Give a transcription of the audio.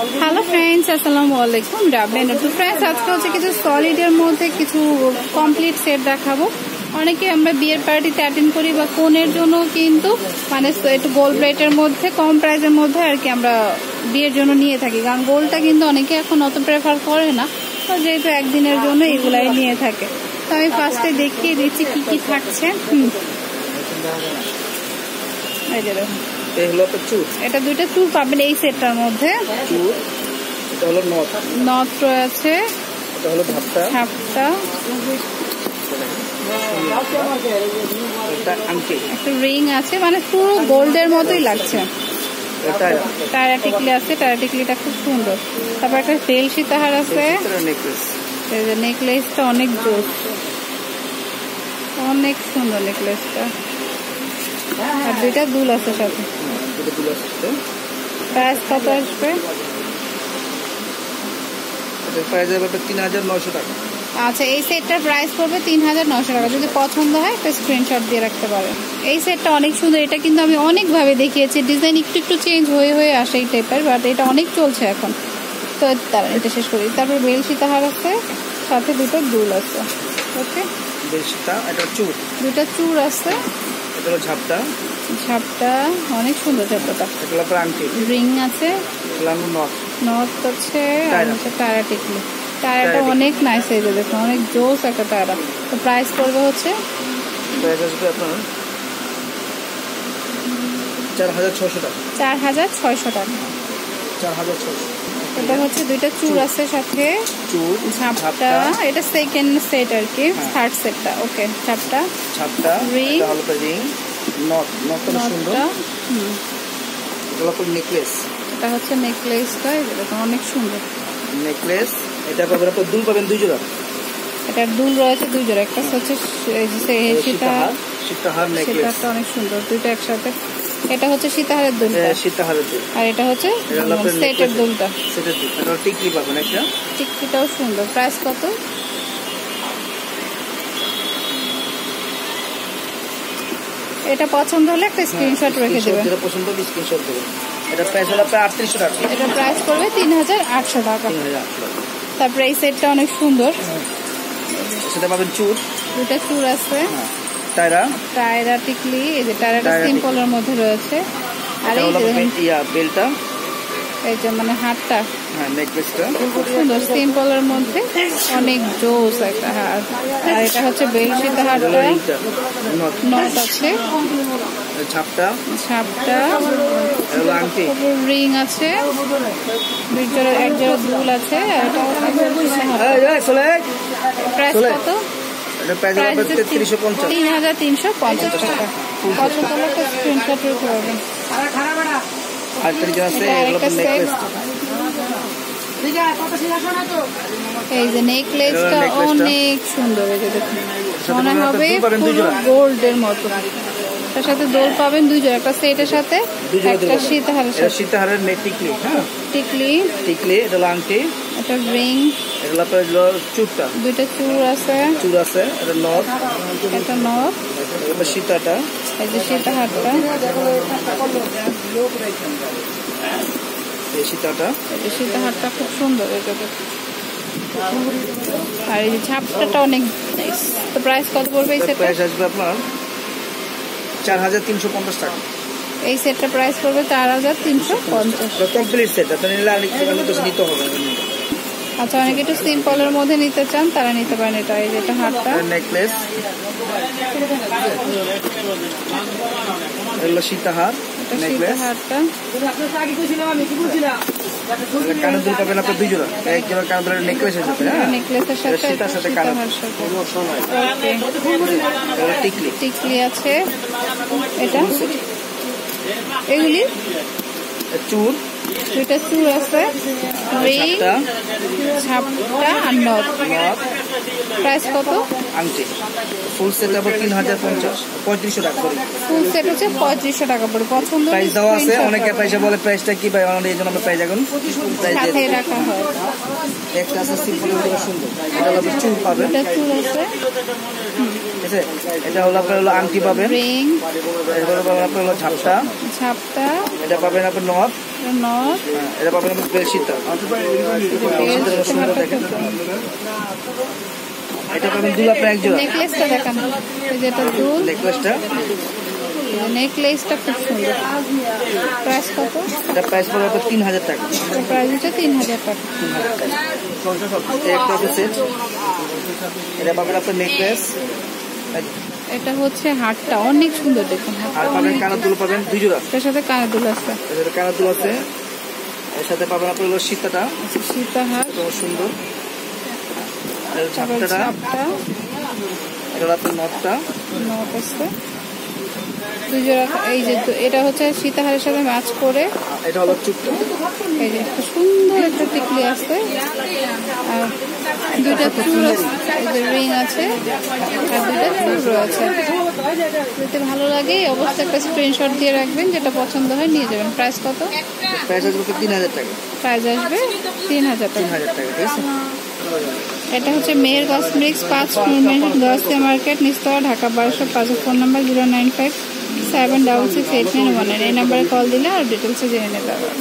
Hello friends আসসালামু আলাইকুম রাবেন তো ফ্রেন্ডস আজকে হচ্ছে কিছু সলিডের মধ্যে কিছু কমপ্লিট সেট দেখাবো। অনেকে আমরা বিয়ের পার্টিতে অ্যাটেন্ড করি বা কোনের জন্য কিন্তু মানে একটু গোল্ড রেটের মধ্যে, কম প্রাইসের মধ্যে আর কি আমরা বিয়ের জন্য নিয়ে থাকি। কারণ গোল্ডটা কিন্তু অনেকে এখন অত প্রেফার করে না। তো যেহেতু একদিনের জন্য এগুলাই নিয়ে থাকে। তো আমি ফার্স্টে দেখিয়ে দিচ্ছি কি কি থাকছে। হুম। এই হলো আপনার চুর এটা দুইটা চুল পাবেন এই সেটটার মধ্যে। চুর এটা হলো নথ। নথ রয়েছে। এটা হলো একটা রিং আছে মানে পুরো গোল্ডের মতোই লাগছে। টিকলি আছে টায়ারা টিকলিটা খুব সুন্দর। তারপর একটা তেল সীতাহার আছে। নেকলেস এই যে নেকলেসটা অনেক জোর অনেক সুন্দর নেকলেসটা আর দুইটা দুল আছে সাথে। প্রাইস কত আসবে। প্রাইস তিন হাজার নয়শো টাকা। আচ্ছা এই সেটটার প্রাইস পড়বে তিন হাজার নশো টাকা। যদি পছন্দ হয় একটা স্ক্রিনশট দিয়ে রাখতে পারেন। এই সেটটা অনেক সুন্দর। এটা কিন্তু আমি অনেকভাবে দেখিয়েছি। ডিজাইন একটু একটু চেঞ্জ হয়ে হয়ে আসে এই টাইপের বাট এটা অনেক চলছে এখন। তো তারা এটা শেষ করি। তারপর বেল সীতাহার আছে সাথে দুটো দুল আছে। ওকে বেশটা এটা চুর দুটো চূড় আছে। এটা হলো ঝাপটা। ঝাপটা অনেক সুন্দর ঝাপটা রিং আছে। আছে আর টায়রা। হচ্ছে টায়ারা টিকলি। টায়ারাটা অনেক নাইস এই যে দেখুন অনেক জোস একটা টায়ারা। তো প্রাইস পড়বে হচ্ছে প্রাইস আসবে আপনার চার হাজার ছশো টাকা। চার হাজার ছয়শো টাকা। চার হাজার এটা হচ্ছে দুইটা চূড় আছে সাথে। চুর ঝাপটা এটা সেকেন্ড সেট আর কি। থার্ড সেটটা ওকে ঝাপটা ছাপটা। Ring. রিং। নথ হলো সুন্দর নটটা হুম। নেকলেস এটা হচ্ছে নেকলেসটা এই অনেক সুন্দর। নেকলেস এটা পাবেন আপনার দুল পাবেন দুই জোড়া। এটার দুল রয়েছে দুই জোড়া একটা হচ্ছে সীতাহার। সীতাহার নেকলেস অনেক সুন্দর দুইটা একসাথে। এটা হচ্ছে সীতাহারের দুলটা সীতাহারের দুল। আর এটা হচ্ছে এটা সেটের দুলটা। সেটার দুল। এটা টিকলি পাবেন একটা। টিকটিটাও সুন্দর। প্রাইস কত? এটা পছন্দ হলে একটা স্ক্রিনশট রেখে Screenshot দেবেন যেটা পছন্দ হবে স্ক্রিনশট দেবেন এটা প্রাইস হলো প্রায় 3800 টাকা। এটা প্রাইস হাজার আটশো টাকা। তারপরে এই সেটটা অনেক সুন্দর। সেটা পাবেন চুর। দুটা চুর আছে। টাইরা টায়রা। টায়রা টিকলি এই যে টায়রাটা টায়রা সিম্পলের মধ্যে রয়েছে। আর এই যে বেলটা এই যে মানে হারটা। হ্যাঁ সুন্দর সিম্পলের মধ্যে অনেক জোস একটা হার। আর এটা হচ্ছে বেলশিতা হারটা। নট আছে। ছাপটা। ছাপটা। রিং আছে। দুই জোড়া এক জোড়া দুল আছে। প্রাইস কত? তিন হাজার তিনশো পঞ্চাশ টাকা। পছন্দ স্ক্রিনশট পাবেন আর আছে এগুলো আরেকটা নেকলেস এই যে নেকলেসটা এটা অনেক সুন্দর এই যে দেখুন। মনে হবে গোল্ডের মতো। তার সাথে দোল পাবেন দুই জোড়া একটা সেটের সাথে একটা সীতাহারের সাথে। সীতাহারের নেক টিকলি হ্যাঁ? টিকলি। টিকলি এটা আংটি। একটা রিং এগুলো আপনার হলো চুরটা। দুইটা চূড় আছে। চুর আছে এটা নথ। একটা নখ এটা সীতাটা। এই যে সীতাহারটা এই সীতাটা? এই যে সীতাহারটা খুব সুন্দর এটা আর এই অনেক তো প্রাইস কত পড়বে এই সেটটা প্রাইস আসবে আপনার চার হাজার তিনশো পঞ্চাশ টাকা। এই সেটটা প্রাইস পড়বে চার হাজার তিনশো পঞ্চাশ। কমপ্লিট সেট আপনার নিলে আর নিতে নিতে হবে। আচ্ছা অনেকে একটু সিম্পলের মধ্যে নিতে চান তারা নিতে পারেন এটা এই যেটা হারটা। নেকলেস এগুলো সীতাহার নেকলেস সীতাহারটা। কানের দুল পাবেন আপনার দুই জোড়া এক জোড়া কানের দুলের নেকলেস সাথে হ্যাঁ? নেকলেসের সাথে সীতার সাথে কানের টিকলি। টিকলি আছে। এটা? এগুলি? চুর দুইটা চুর আছে ছাপটা আর প্রাইস কত? আংটি। ফুল সেট আবার তিন হাজার পঞ্চাশ। পঁয়ত্রিশশো টাকা করে। ফুল সেট হচ্ছে পঁয়ত্রিশশো টাকা পড়ে পছন্দ প্রাইস দেওয়া আছে। অনেকে। পয়সা বলে প্রাইসটা কি ভাই? আমাদের এই জন্য আমরা প্রাইস এখন সাথে রাখা হয়। একটা আছে সিম্পল সুন্দর। এটা হলো আপনার চুল চুল আছে। আছে? এটা হলো আপনার হলো আংটি পাবেন। রিং এটা হলো আপনার হলো ঝাপটা। ঝাপটা। এটা পাবেন আপনার নথ হ্যাঁ, এটা পাবেন দেখেন এটা পাবেন দুল এক জোড়া। নেকলেসটা দেখান। এই যেটা দুল। নেকলেসটা নেকলেসটা খুব সুন্দর। প্রাইস কত? এটা প্রাইস পড়বে আপনার তিন হাজার টাকা। প্রাইস হচ্ছে তিন হাজার টাকা। একটা সেট এটা পাবেন আপনার নেকলেস এটা হচ্ছে হাটটা অনেক সুন্দর দেখুন আর পাবেন দুল পাবেন দুই জোড়া। এটার সাথে কানের দুল আছে। দুল আছে। এর সাথে পাবেন আপনার হলো সীতাটা। সীতাহার এটা সুন্দর। আর চাপটা এটা আপনার নটটা। নট আছে। দুই জোড়া এই যে এটা হচ্ছে সীতাহারের সাথে ম্যাচ করে। এটা হলো চুপটা এই যে সুন্দর একটা টিকলি আছে। আর দুইটা চুর আছে। রিং আছে। আর দুইটা চুর রয়েছে। যদি ভালো লাগে অবশ্যই একটা স্ক্রিনশট দিয়ে রাখবেন যেটা পছন্দ হয় নিয়ে যাবেন। প্রাইস কত? প্রাইস আসবে তিন হাজার টাকা। প্রাইস আসবে তিন হাজার তিন টাকা হাজার টাকা ঠিক আছে? এটা হচ্ছে মেয়ের কসমেটিক্স পাঁচ মিনিট গার্লসে মার্কেট নিস্তলা ঢাকা বারোশো পাঁচ phone number zero nine five seven double six eight nine one এই নাম্বারে কল দিলে আর ডিটেলসে জেনে নিতে পারবেন